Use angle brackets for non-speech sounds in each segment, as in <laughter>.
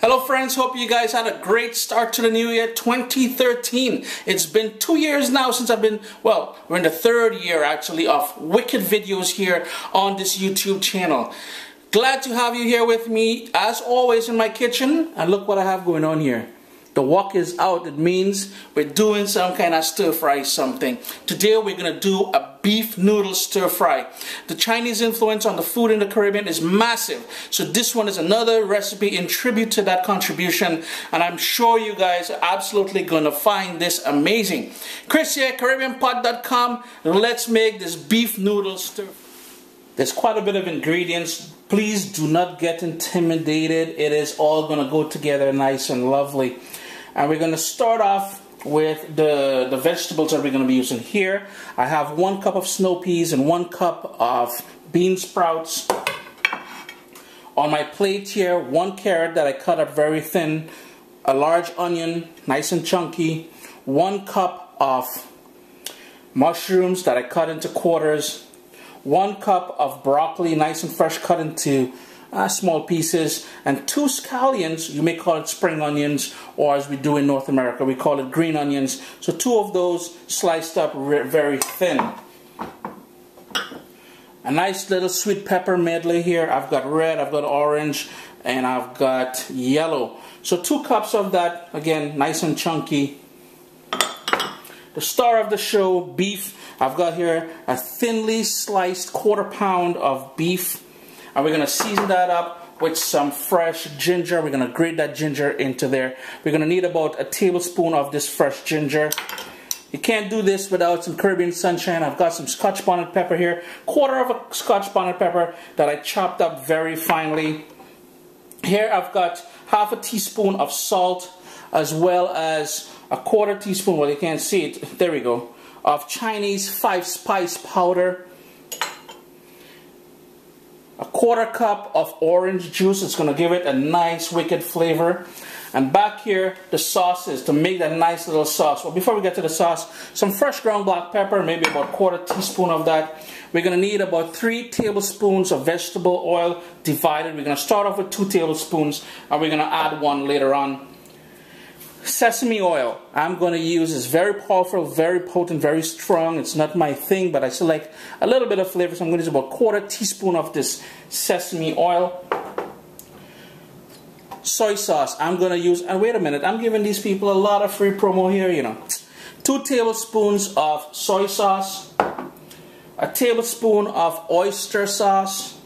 Hello friends, hope you guys had a great start to the new year 2013. It's been two years now since I've been, well, we're in the third year actually of wicked videos here on this YouTube channel. Glad to have you here with me as always in my kitchen and look what I have going on here. The wok is out. It means we're doing some kind of stir fry something. Today we're going to do a beef noodle stir fry. The Chinese influence on the food in the Caribbean is massive. So this one is another recipe in tribute to that contribution. And I'm sure you guys are absolutely going to find this amazing. Chris here, CaribbeanPot.com. Let's make this beef noodle stir there's quite a bit of ingredients. Please do not get intimidated. It is all going to go together nice and lovely. And we're going to start off with the, the vegetables that we're going to be using here. I have one cup of snow peas and one cup of bean sprouts. On my plate here, one carrot that I cut up very thin, a large onion, nice and chunky, one cup of mushrooms that I cut into quarters, one cup of broccoli, nice and fresh, cut into uh, small pieces, and two scallions, you may call it spring onions, or as we do in North America, we call it green onions. So two of those sliced up very thin. A nice little sweet pepper medley here. I've got red, I've got orange, and I've got yellow. So two cups of that, again, nice and chunky. The star of the show, beef. I've got here a thinly sliced quarter pound of beef and we're to season that up with some fresh ginger. We're to grate that ginger into there. We're to need about a tablespoon of this fresh ginger. You can't do this without some Caribbean sunshine. I've got some scotch bonnet pepper here. Quarter of a scotch bonnet pepper that I chopped up very finely. Here I've got half a teaspoon of salt as well as a quarter teaspoon, well you can't see it, there we go, of Chinese five spice powder a quarter cup of orange juice. It's going to give it a nice wicked flavor. And back here, the sauces to make that nice little sauce. Well, before we get to the sauce, some fresh ground black pepper, maybe about a quarter teaspoon of that. We're going to need about three tablespoons of vegetable oil divided. We're going to start off with two tablespoons and we're going to add one later on sesame oil I'm going to use is very powerful, very potent, very strong. It's not my thing, but I select a little bit of flavor, so I'm going to use about a quarter teaspoon of this sesame oil. Soy sauce, I'm going to use, and wait a minute, I'm giving these people a lot of free promo here, you know. Two tablespoons of soy sauce, a tablespoon of oyster sauce,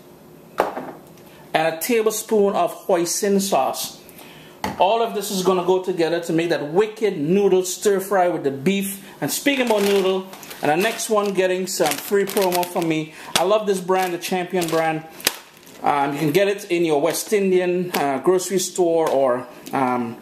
and a tablespoon of hoisin sauce. All of this is going to go together to make that wicked noodle stir fry with the beef. And speaking about noodle, and the next one getting some free promo from me. I love this brand, the Champion brand. Um, you can get it in your West Indian uh, grocery store or um,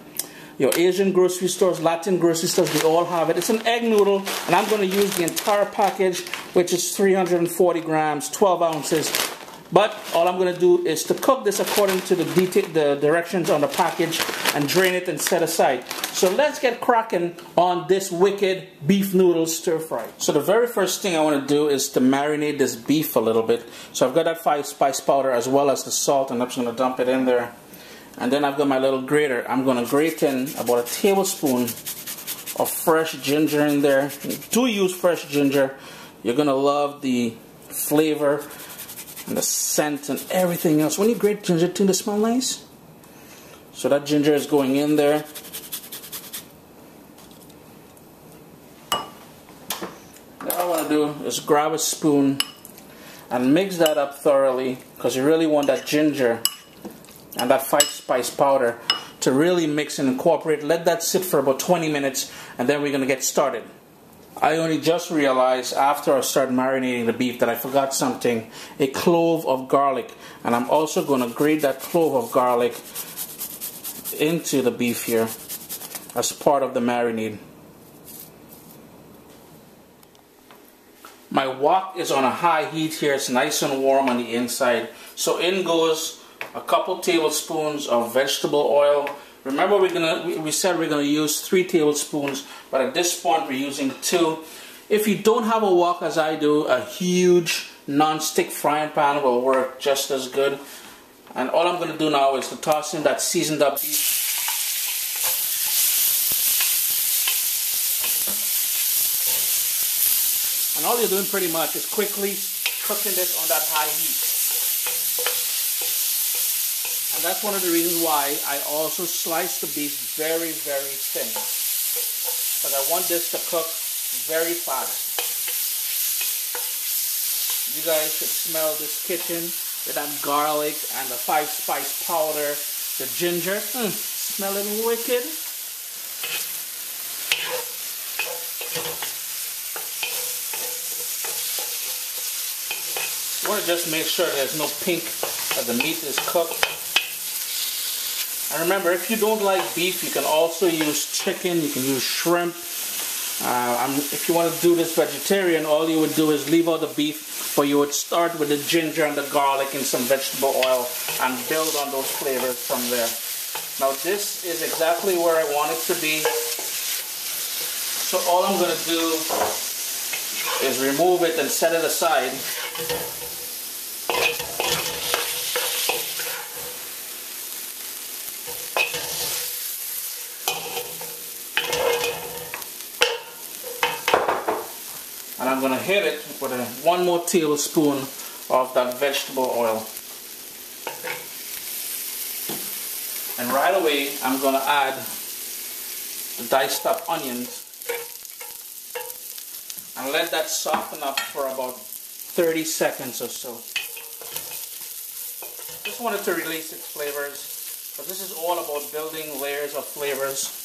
your Asian grocery stores, Latin grocery stores, they all have it. It's an egg noodle, and I'm going to use the entire package, which is 340 grams, 12 ounces. But all I'm to do is to cook this according to the, detail, the directions on the package and drain it and set aside. So let's get cracking on this wicked beef noodle stir fry. So the very first thing I want to do is to marinate this beef a little bit. So I've got that five spice powder as well as the salt and I'm just to dump it in there. And then I've got my little grater. I'm to grate in about a tablespoon of fresh ginger in there. Do use fresh ginger. You're to love the flavor and the scent and everything else. When you grate ginger, to smell nice. So that ginger is going in there. Now I want to do is grab a spoon and mix that up thoroughly because you really want that ginger and that five spice powder to really mix and incorporate. Let that sit for about 20 minutes and then we're going to get started. I only just realized after I started marinating the beef that I forgot something a clove of garlic and I'm also going to grate that clove of garlic into the beef here as part of the marinade. My wok is on a high heat here, it's nice and warm on the inside. So in goes a couple tablespoons of vegetable oil Remember we're gonna we said we're gonna use three tablespoons, but at this point we're using two. If you don't have a wok as I do, a huge non-stick frying pan will work just as good. And all I'm going to do now is to toss in that seasoned up beef. And all you're doing pretty much is quickly cooking this on that high heat. That's one of the reasons why I also slice the beef very, very thin. Because I want this to cook very fast. You guys should smell this kitchen with that garlic and the five spice powder, the ginger. Mm, smelling wicked. You want to just make sure there's no pink that the meat is cooked. And remember, if you don't like beef, you can also use chicken, you can use shrimp. Uh, if you want to do this vegetarian, all you would do is leave out the beef, but you would start with the ginger and the garlic and some vegetable oil and build on those flavors from there. Now this is exactly where I want it to be. So all I'm going to do is remove it and set it aside and I'm going to hit it with a, one more tablespoon of that vegetable oil. And right away I'm going to add the diced up onions and let that soften up for about 30 seconds or so. Just wanted to release its flavors, but this is all about building layers of flavors.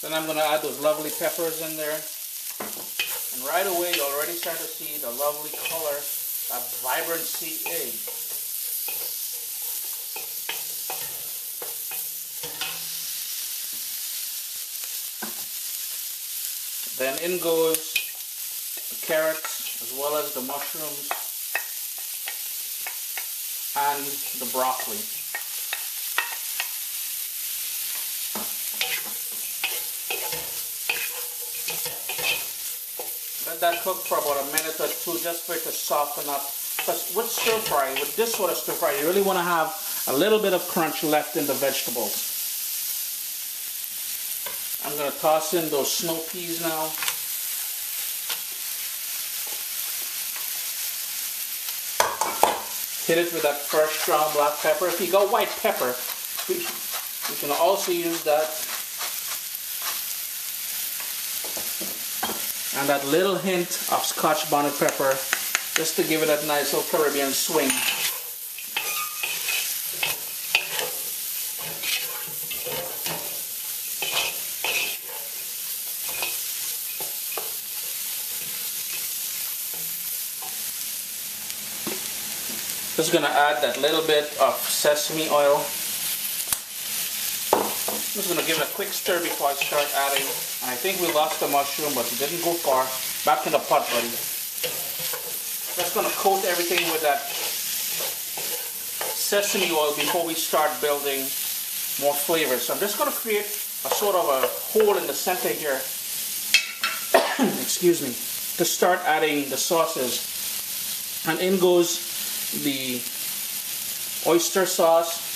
Then I'm going to add those lovely peppers in there. Right away you already start to see the lovely color, that vibrancy egg. Then in goes the carrots, as well as the mushrooms and the broccoli. That cook for about a minute or two just for it to soften up. Because with stir fry, with this sort of stir fry, you really want to have a little bit of crunch left in the vegetables. I'm going to toss in those snow peas now. hit it with that fresh ground black pepper. If you got white pepper, you can also use that. And that little hint of scotch bonnet pepper just to give it that nice little Caribbean swing. Just gonna add that little bit of sesame oil. I'm just gonna give it a quick stir before I start adding. And I think we lost the mushroom, but it didn't go far. Back in the pot, buddy. Just gonna coat everything with that sesame oil before we start building more flavor. So I'm just gonna create a sort of a hole in the center here. <coughs> Excuse me. To start adding the sauces. And in goes the oyster sauce.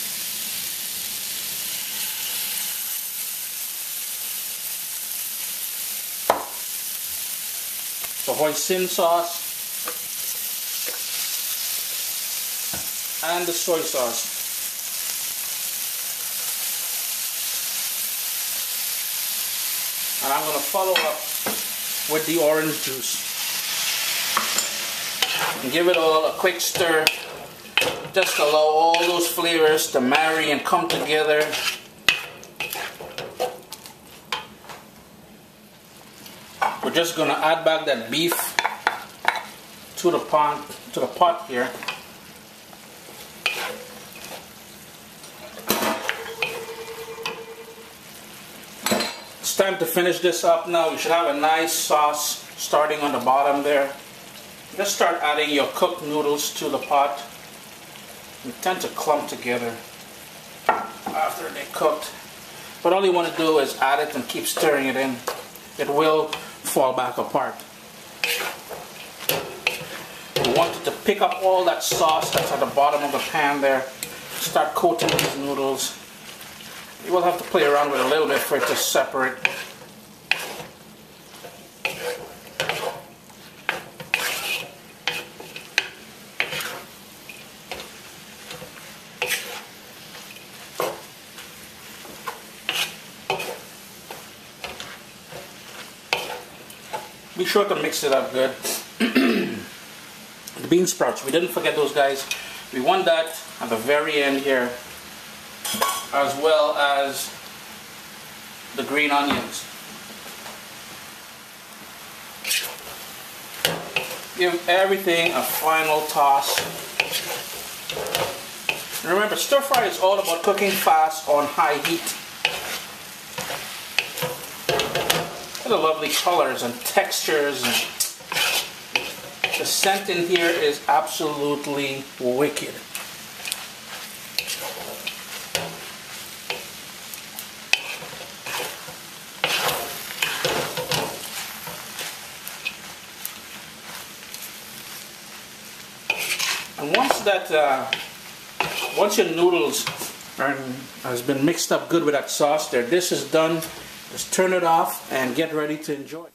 The hoisin sauce. And the soy sauce. And I'm going to follow up with the orange juice and give it all a quick stir. Just allow all those flavors to marry and come together. We're just gonna add back that beef to the pot to the pot here. It's time to finish this up now. You should have a nice sauce starting on the bottom there. Just start adding your cooked noodles to the pot. They tend to clump together after they're cooked. But all you want to do is add it and keep stirring it in. It will fall back apart. You want it to pick up all that sauce that's at the bottom of the pan there. Start coating these noodles. You will have to play around with it a little bit for it to separate. Be sure to mix it up good. <clears throat> the bean sprouts, we didn't forget those guys. We want that at the very end here, as well as the green onions. Give everything a final toss. remember, stir fry is all about cooking fast on high heat. The lovely colors and textures. And the scent in here is absolutely wicked. And once that, uh, once your noodles are, has been mixed up good with that sauce there, this is done just turn it off and get ready to enjoy.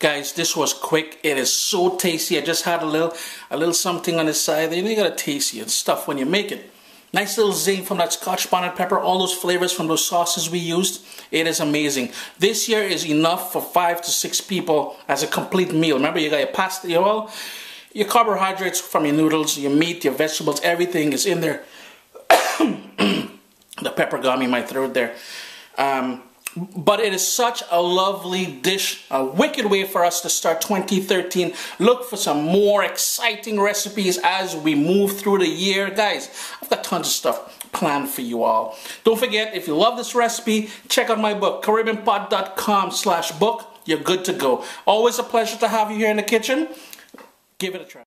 Guys, this was quick. It is so tasty. I just had a little a little something on the side. You, know, you gotta taste it stuff when you make it. Nice little zing from that scotch bonnet pepper, all those flavors from those sauces we used. It is amazing. This here is enough for five to six people as a complete meal. Remember, you got your pasta, your oil, your carbohydrates from your noodles, your meat, your vegetables, everything is in there. The pepper got me in my throat there. Um, but it is such a lovely dish, a wicked way for us to start 2013. Look for some more exciting recipes as we move through the year. Guys, I've got tons of stuff planned for you all. Don't forget, if you love this recipe, check out my book, caribbeanpot.com slash book. You're good to go. Always a pleasure to have you here in the kitchen. Give it a try.